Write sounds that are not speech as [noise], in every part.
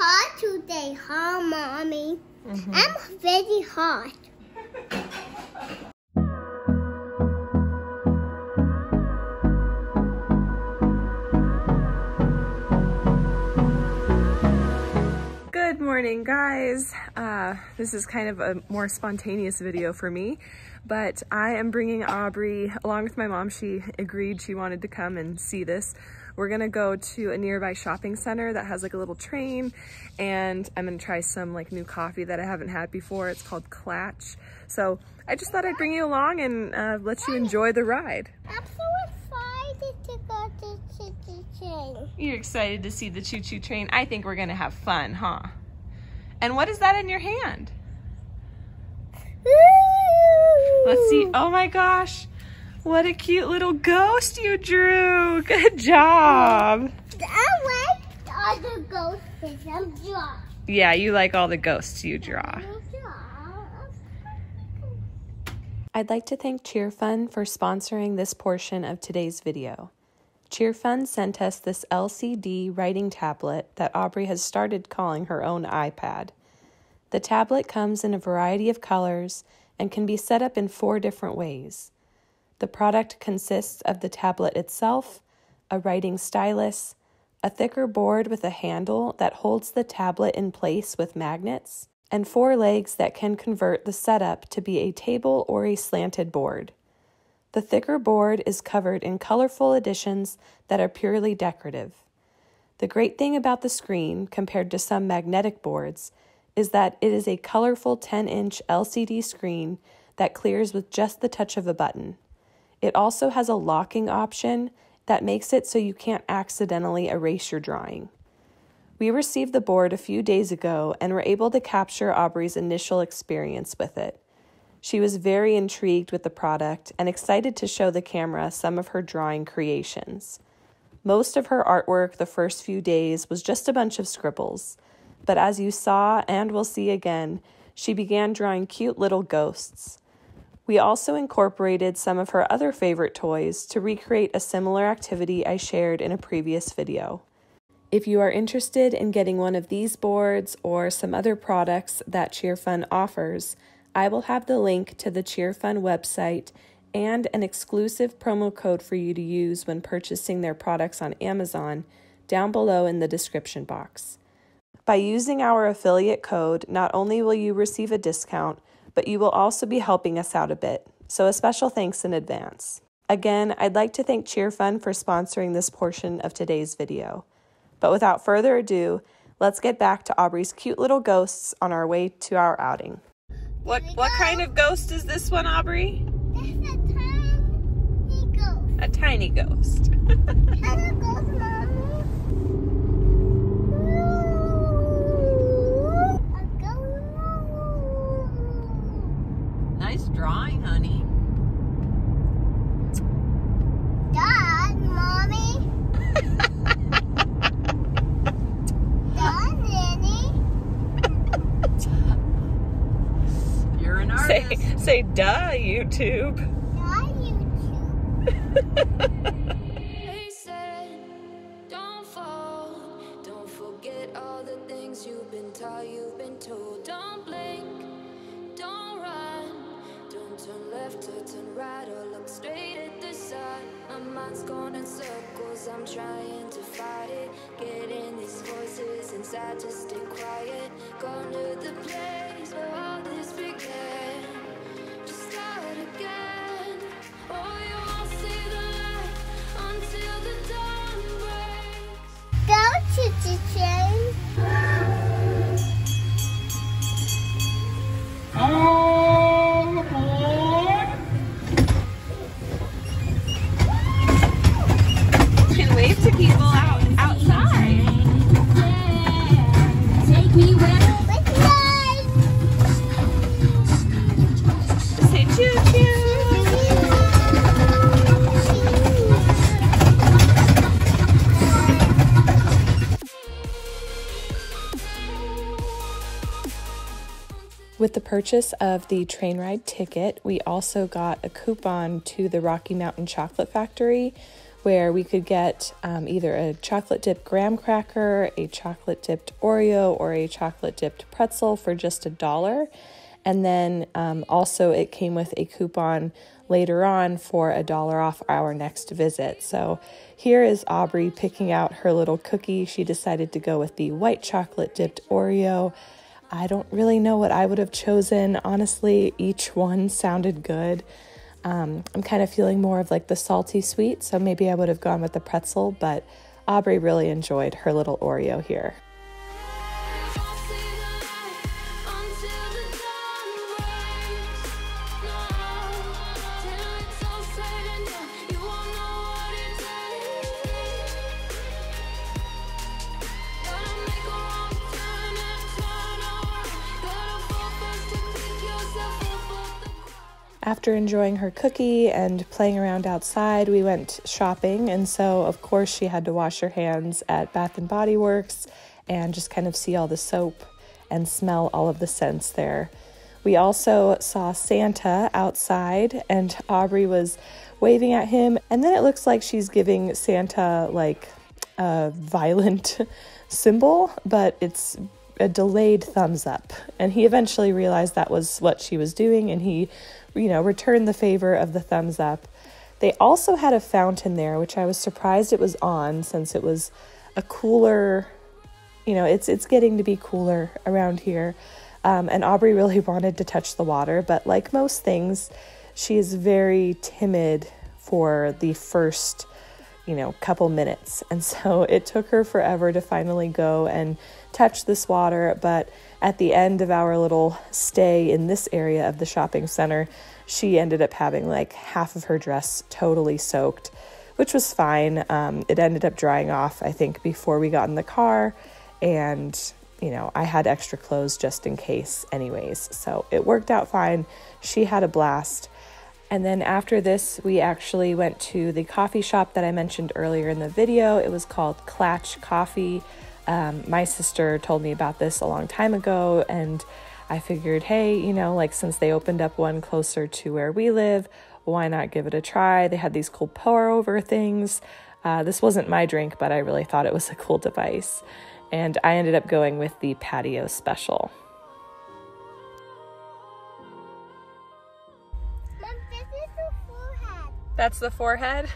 hot today, huh, mommy? I'm very hot. Good morning, guys. Uh, this is kind of a more spontaneous video for me, but I am bringing Aubrey along with my mom. She agreed she wanted to come and see this. We're gonna go to a nearby shopping center that has like a little train, and I'm gonna try some like new coffee that I haven't had before. It's called Klatch. So I just thought I'd bring you along and uh, let you enjoy the ride. I'm so excited to go to City Train. You're excited to see the choo-choo train. I think we're gonna have fun, huh? And what is that in your hand? Let's see. Oh my gosh. What a cute little ghost you drew. Good job. I like all the ghosts I'm drawing. Yeah, you like all the ghosts you draw. I'd like to thank CheerFun for sponsoring this portion of today's video. CheerFun sent us this LCD writing tablet that Aubrey has started calling her own iPad. The tablet comes in a variety of colors and can be set up in four different ways. The product consists of the tablet itself, a writing stylus, a thicker board with a handle that holds the tablet in place with magnets, and four legs that can convert the setup to be a table or a slanted board. The thicker board is covered in colorful additions that are purely decorative. The great thing about the screen, compared to some magnetic boards, is that it is a colorful 10 inch LCD screen that clears with just the touch of a button. It also has a locking option that makes it so you can't accidentally erase your drawing. We received the board a few days ago and were able to capture Aubrey's initial experience with it. She was very intrigued with the product and excited to show the camera some of her drawing creations. Most of her artwork the first few days was just a bunch of scribbles, but as you saw and will see again, she began drawing cute little ghosts. We also incorporated some of her other favorite toys to recreate a similar activity I shared in a previous video. If you are interested in getting one of these boards or some other products that CheerFun offers, I will have the link to the CheerFun website and an exclusive promo code for you to use when purchasing their products on Amazon down below in the description box. By using our affiliate code, not only will you receive a discount, but you will also be helping us out a bit. So, a special thanks in advance. Again, I'd like to thank CheerFun for sponsoring this portion of today's video. But without further ado, let's get back to Aubrey's cute little ghosts on our way to our outing. What what kind of ghost is this one, Aubrey? That's a tiny ghost. A tiny ghost. [laughs] And a ghost, mommy. Ooh, a ghost. nice drawing, honey. Dad, mommy. Dad, Nanny. You're an artist. Say duh, YouTube. Dad, YouTube. They said, don't fall. Don't forget all the things you've been taught, you've been told. Don't blink, don't run. Don't turn left or turn right or look straight at the sun. My mind's going in circles, I'm trying to fight it. Getting these voices inside to stay quiet. Going to the place where all With the purchase of the train ride ticket, we also got a coupon to the Rocky Mountain Chocolate Factory, where we could get um, either a chocolate dipped graham cracker, a chocolate dipped Oreo, or a chocolate dipped pretzel for just a dollar. And then um, also, it came with a coupon later on for a dollar off our next visit. So here is Aubrey picking out her little cookie. She decided to go with the white chocolate dipped Oreo. I don't really know what I would have chosen. Honestly, each one sounded good. Um, I'm kind of feeling more of like the salty sweet, so maybe I would have gone with the pretzel, but Aubrey really enjoyed her little Oreo here. After enjoying her cookie and playing around outside, we went shopping, and so of course she had to wash her hands at Bath and Body Works and just kind of see all the soap and smell all of the scents there. We also saw Santa outside, and Aubrey was waving at him, and then it looks like she's giving Santa like a violent [laughs] symbol, but it's a delayed thumbs up. And he eventually realized that was what she was doing, and he you know, return the favor of the thumbs up. They also had a fountain there, which I was surprised it was on since it was a cooler, you know, it's it's getting to be cooler around here. Um, and Aubrey [laughs] really wanted to touch the water, but like most things, she is very timid for the first, you know, couple minutes. [laughs] And so it took her forever to finally go and touch this water. But at the end of our little stay in this area of the shopping center, she ended up having like half of her dress totally soaked, which was fine. Um, it ended up drying off, I think, before we got in the car. And, you know, I had extra clothes just in case, anyways. So it worked out fine. She had a blast. And then after this, we actually went to the coffee shop that I mentioned earlier in the video. It was called Klatch Coffee. Um, my sister told me about this a long time ago, and I figured, hey, you know, like since they opened up one closer to where we live, why not give it a try? They had these cool pour over things. Uh, this wasn't my drink, but I really thought it was a cool device. And I ended up going with the patio special. The forehead. That's the forehead.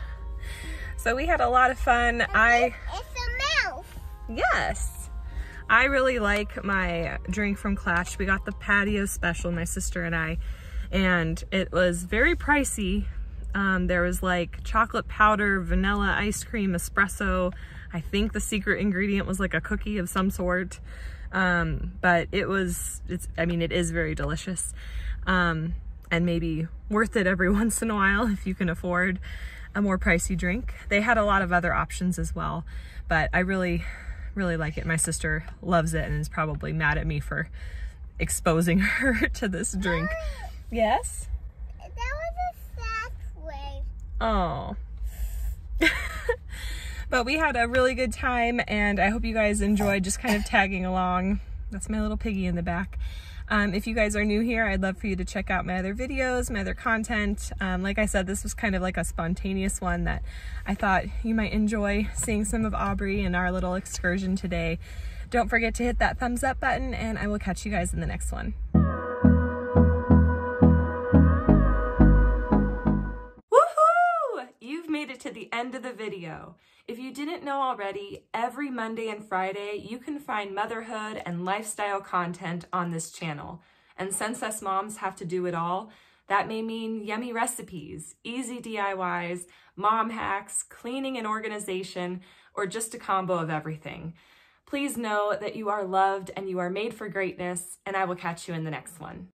So we had a lot of fun. I It's a mouth. Yes. I really like my drink from Klatch. We got the patio special, my sister and I, and it was very pricey. Um, there was like chocolate powder, vanilla ice cream, espresso. I think the secret ingredient was like a cookie of some sort. Um, but it was, it's, I mean, it is very delicious. Um, and maybe worth it every [laughs] once in a while if you can afford a more pricey drink. They had a lot of other options as well, but I really, really like it. My sister loves it and is probably mad at me for exposing [laughs] her to this drink. [gasps] Yes? That was a sad way. [laughs] Oh. but we had a really good time and I hope you guys enjoyed just kind of tagging along. That's my little piggy in the back. Um, if you guys are new here, I'd love for you to check out my other videos, my other content. Um, like I said, this was kind of like a spontaneous one that I thought you might enjoy seeing some of Aubrey and our little excursion today. Don't forget to hit that thumbs up button and I will catch you guys in the next one. End of the video. If you didn't know already, every Monday and Friday, you can find motherhood and lifestyle content on this channel. And since us moms have to do it all, that may mean yummy recipes, easy DIYs, mom hacks, cleaning and organization, or just a combo of everything. Please know that you are loved and you are made for greatness, and I will catch you in the next one.